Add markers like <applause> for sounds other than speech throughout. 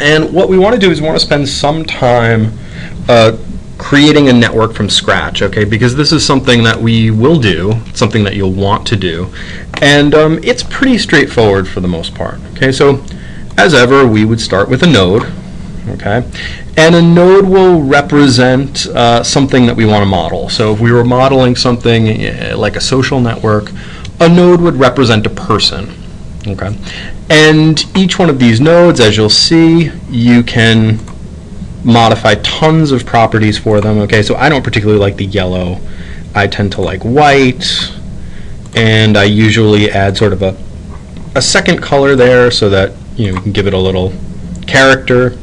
And what we want to do is we want to spend some time uh, creating a network from scratch, okay? Because this is something that we will do, something that you'll want to do, and um, it's pretty straightforward for the most part, okay? So, as ever, we would start with a node, okay? And a node will represent uh, something that we want to model. So, if we were modeling something eh, like a social network, a node would represent a person, okay? And each one of these nodes, as you'll see, you can modify tons of properties for them. Okay, so I don't particularly like the yellow. I tend to like white, and I usually add sort of a, a second color there so that you know you can give it a little character.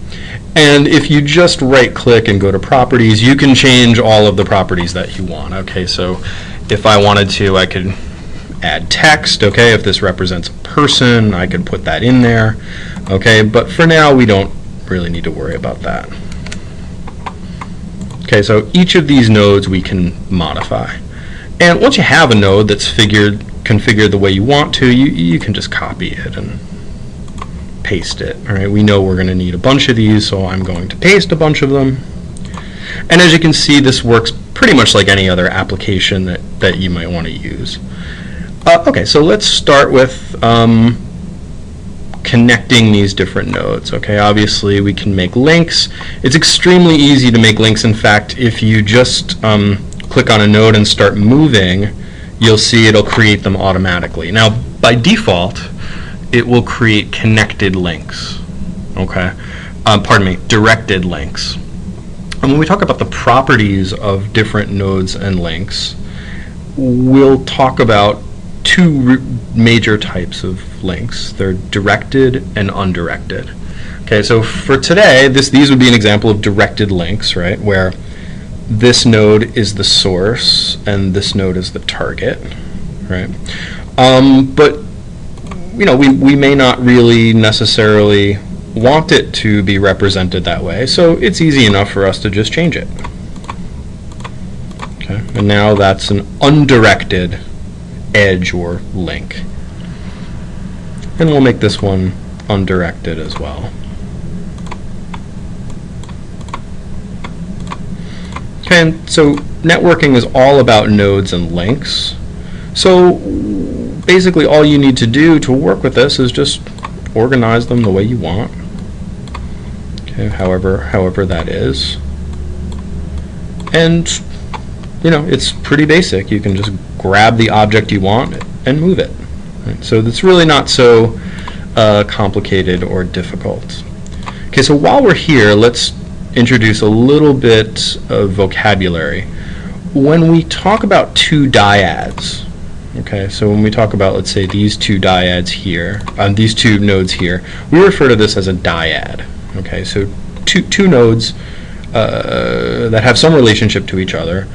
And if you just right click and go to properties, you can change all of the properties that you want. Okay, so if I wanted to, I could add text. Okay, if this represents a person, I could put that in there. Okay, but for now, we don't really need to worry about that. Okay, so each of these nodes we can modify. And once you have a node that's figured, configured the way you want to, you, you can just copy it and paste it. All right, we know we're going to need a bunch of these, so I'm going to paste a bunch of them. And as you can see, this works pretty much like any other application that, that you might want to use. Uh, okay, so let's start with um, connecting these different nodes. Okay, obviously we can make links. It's extremely easy to make links. In fact, if you just um, click on a node and start moving, you'll see it'll create them automatically. Now, by default, it will create connected links. Okay, um, pardon me, directed links. And when we talk about the properties of different nodes and links, we'll talk about two major types of links. They're directed and undirected. Okay, so for today, this these would be an example of directed links, right? Where this node is the source and this node is the target, right? Um, but you know, we, we may not really necessarily want it to be represented that way, so it's easy enough for us to just change it. Okay, and now that's an undirected edge or link. And we'll make this one undirected as well. And so networking is all about nodes and links. So basically all you need to do to work with this is just organize them the way you want. Okay, however, however that is. And you know, it's pretty basic. You can just grab the object you want and move it. Right? So it's really not so uh, complicated or difficult. Okay, so while we're here, let's introduce a little bit of vocabulary. When we talk about two dyads, okay, so when we talk about, let's say, these two dyads here, um, these two nodes here, we refer to this as a dyad. Okay, so two, two nodes uh, that have some relationship to each other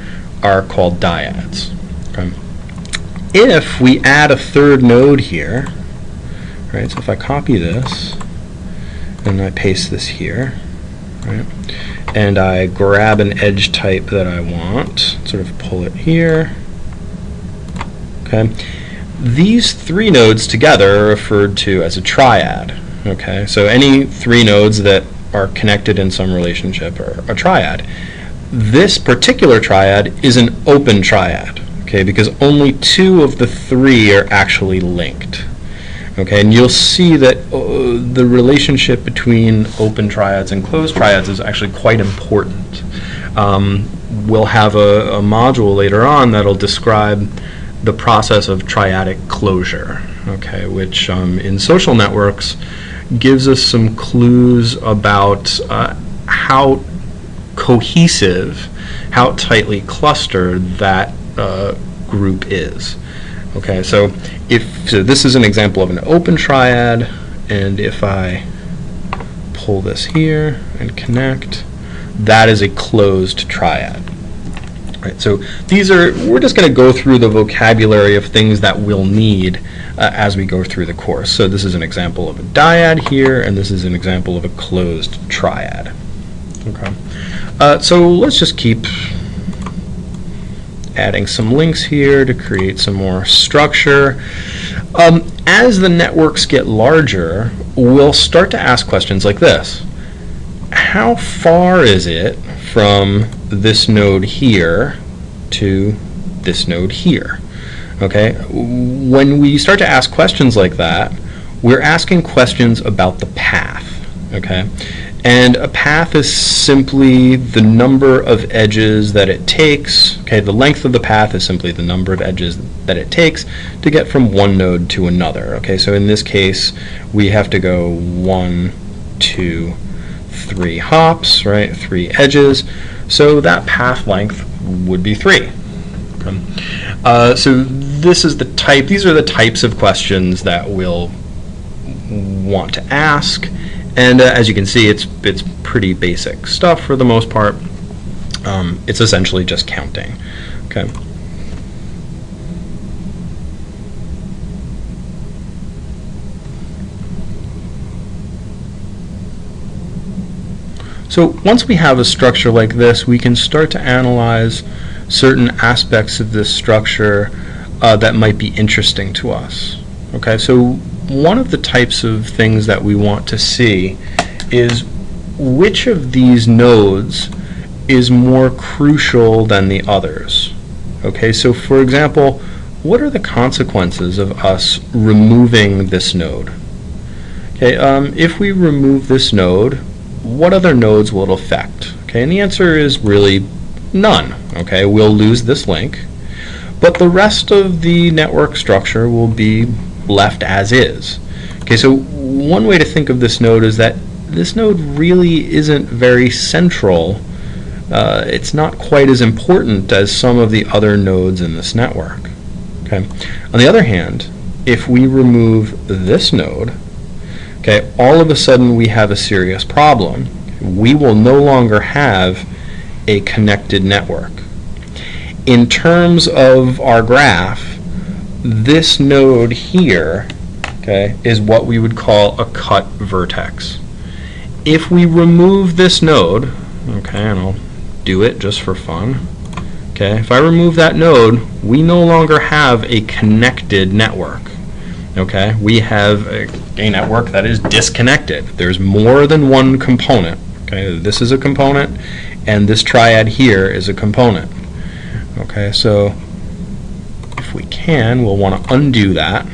are called dyads. Okay. If we add a third node here, right, so if I copy this and I paste this here, right, and I grab an edge type that I want, sort of pull it here, okay, these three nodes together are referred to as a triad. Okay, so any three nodes that are connected in some relationship are a triad this particular triad is an open triad, okay, because only two of the three are actually linked. Okay, and you'll see that uh, the relationship between open triads and closed triads is actually quite important. Um, we'll have a, a module later on that'll describe the process of triadic closure, okay, which um, in social networks gives us some clues about uh, how cohesive, how tightly clustered that uh, group is. Okay, so if so this is an example of an open triad, and if I pull this here and connect, that is a closed triad. Right, so these are, we're just going to go through the vocabulary of things that we'll need uh, as we go through the course. So this is an example of a dyad here, and this is an example of a closed triad. Okay. Uh, so let's just keep adding some links here to create some more structure. Um, as the networks get larger, we'll start to ask questions like this. how far is it from this node here to this node here? Okay, when we start to ask questions like that, we're asking questions about the path. Okay, and a path is simply the number of edges that it takes. Okay, the length of the path is simply the number of edges that it takes to get from one node to another. Okay, so in this case, we have to go one, two, three hops, right? Three edges. So that path length would be three. Okay. Uh, so this is the type. These are the types of questions that we'll want to ask and uh, as you can see, it's, it's pretty basic stuff for the most part. Um, it's essentially just counting. Okay. So once we have a structure like this, we can start to analyze certain aspects of this structure uh, that might be interesting to us. Okay, so one of the types of things that we want to see is which of these nodes is more crucial than the others. Okay, so for example, what are the consequences of us removing this node? Okay, um, if we remove this node, what other nodes will it affect? Okay, and the answer is really none. Okay, we'll lose this link, but the rest of the network structure will be left as is. Okay, so one way to think of this node is that this node really isn't very central. Uh, it's not quite as important as some of the other nodes in this network. Okay. On the other hand, if we remove this node, okay, all of a sudden we have a serious problem. We will no longer have a connected network. In terms of our graph, this node here okay, is what we would call a cut vertex. If we remove this node, okay, and I'll do it just for fun, okay, if I remove that node, we no longer have a connected network. Okay, we have a, a network that is disconnected. There's more than one component. Okay, this is a component, and this triad here is a component. Okay, so if we can, we'll want to undo that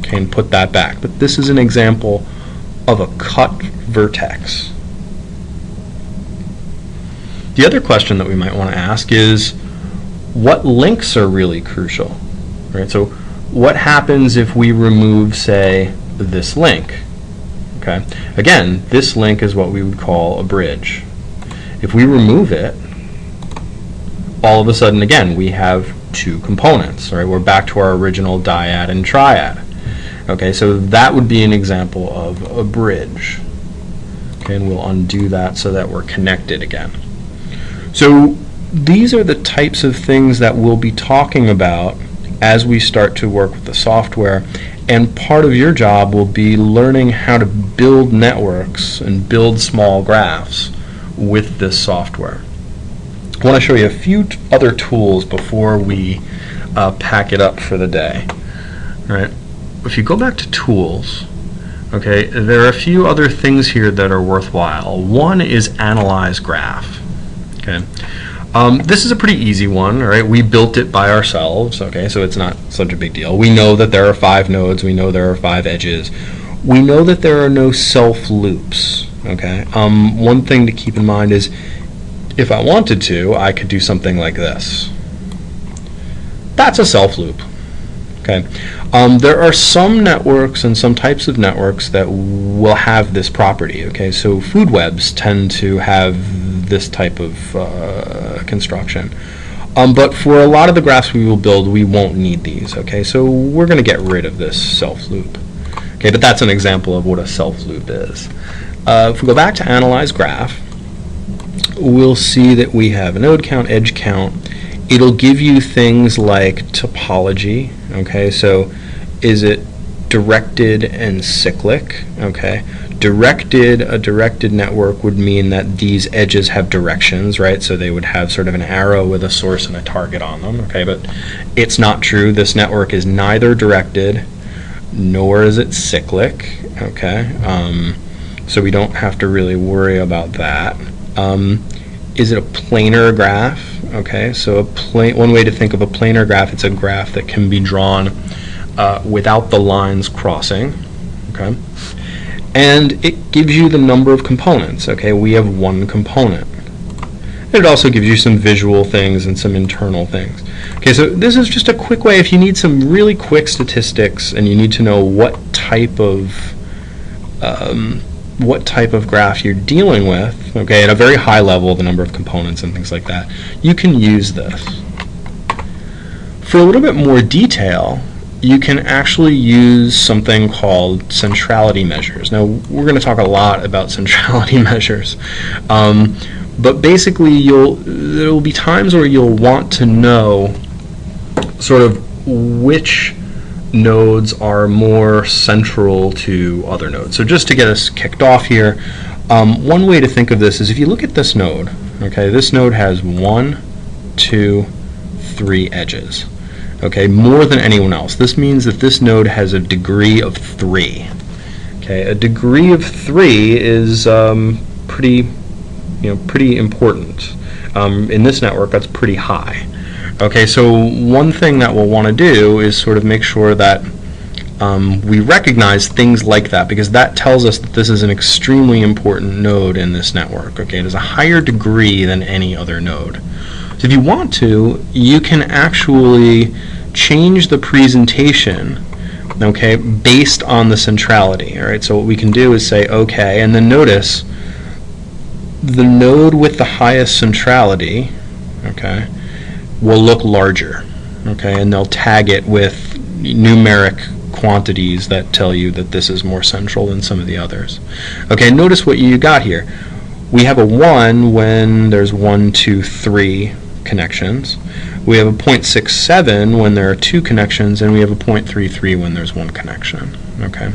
okay, and put that back. But this is an example of a cut vertex. The other question that we might want to ask is, what links are really crucial? Right. So, what happens if we remove, say, this link? Okay. Again, this link is what we would call a bridge. If we remove it, all of a sudden, again, we have two components. Right. We're back to our original dyad and triad. Okay, so that would be an example of a bridge. Okay, and we'll undo that so that we're connected again. So these are the types of things that we'll be talking about as we start to work with the software. And part of your job will be learning how to build networks and build small graphs with this software. I want to show you a few other tools before we uh, pack it up for the day. All right. If you go back to tools, okay, there are a few other things here that are worthwhile. One is analyze graph. Okay. Um, this is a pretty easy one, right? We built it by ourselves, okay, so it's not such a big deal. We know that there are five nodes, we know there are five edges. We know that there are no self loops, okay? Um, one thing to keep in mind is if I wanted to, I could do something like this. That's a self loop, okay? Um, there are some networks and some types of networks that will have this property, okay? So food webs tend to have this type of uh, construction. Um, but for a lot of the graphs we will build, we won't need these, okay? So we're going to get rid of this self loop. Okay, but that's an example of what a self loop is. Uh, if we go back to analyze graph, we'll see that we have node count, edge count. It'll give you things like topology, okay? So is it directed and cyclic, okay? directed, a directed network would mean that these edges have directions, right? So they would have sort of an arrow with a source and a target on them, okay? But it's not true. This network is neither directed nor is it cyclic, okay? Um, so we don't have to really worry about that. Um, is it a planar graph? Okay, so a pla- one way to think of a planar graph, it's a graph that can be drawn uh, without the lines crossing. Okay, and it gives you the number of components. Okay, we have one component. It also gives you some visual things and some internal things. Okay, so this is just a quick way if you need some really quick statistics and you need to know what type of um, what type of graph you're dealing with, okay, at a very high level, the number of components and things like that, you can use this. For a little bit more detail, you can actually use something called centrality measures. Now, we're going to talk a lot about <laughs> centrality measures. Um, but basically, you'll there will be times where you'll want to know sort of which nodes are more central to other nodes. So just to get us kicked off here, um, one way to think of this is if you look at this node, okay, this node has one, two, three edges. Okay, more than anyone else. This means that this node has a degree of three. Okay, a degree of three is um, pretty you know, pretty important. Um, in this network, that's pretty high. Okay, so one thing that we'll want to do is sort of make sure that um, we recognize things like that because that tells us that this is an extremely important node in this network. Okay, it is a higher degree than any other node. So if you want to, you can actually change the presentation okay, based on the centrality. All right, so what we can do is say okay, and then notice the node with the highest centrality, okay, will look larger, okay, and they'll tag it with numeric quantities that tell you that this is more central than some of the others. Okay, notice what you got here. We have a 1 when there's 1, 2, 3 connections. We have a 0.67 when there are two connections, and we have a 0.33 when there's one connection. Okay,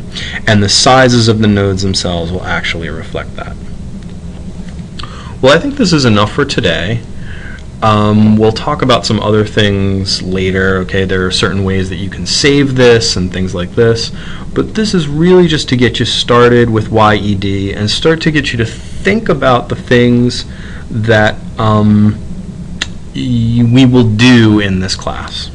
and the sizes of the nodes themselves will actually reflect that. Well, I think this is enough for today. Um, we'll talk about some other things later. Okay, there are certain ways that you can save this and things like this, but this is really just to get you started with yEd and start to get you to think about the things that um, we will do in this class.